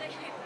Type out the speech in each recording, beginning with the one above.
ได้เห็น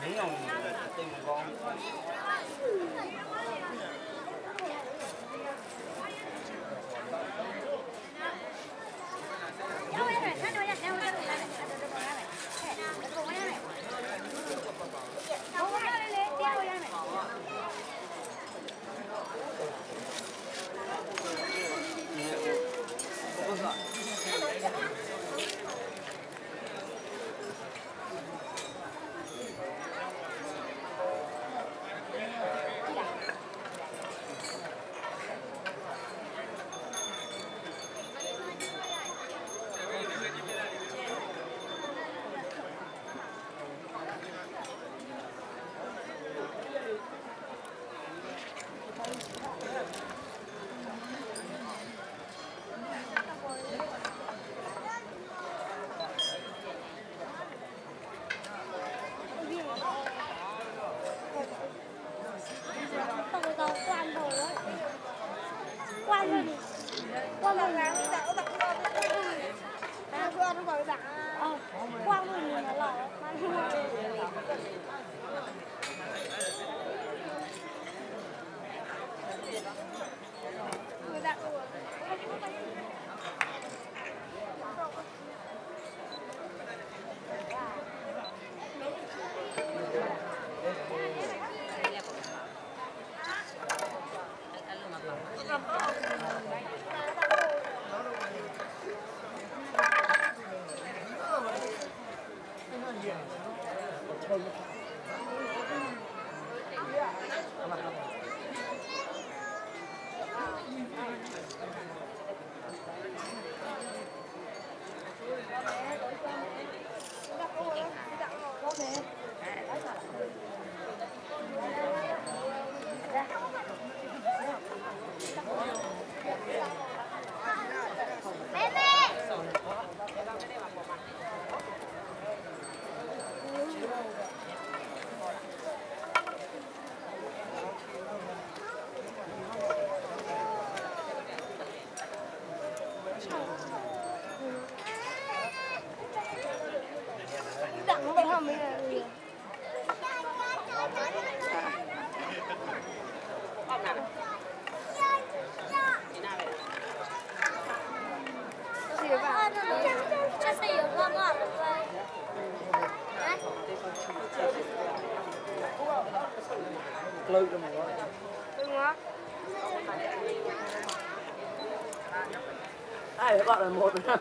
美容、健康。lưu cho mình quá cưng ai các bạn là một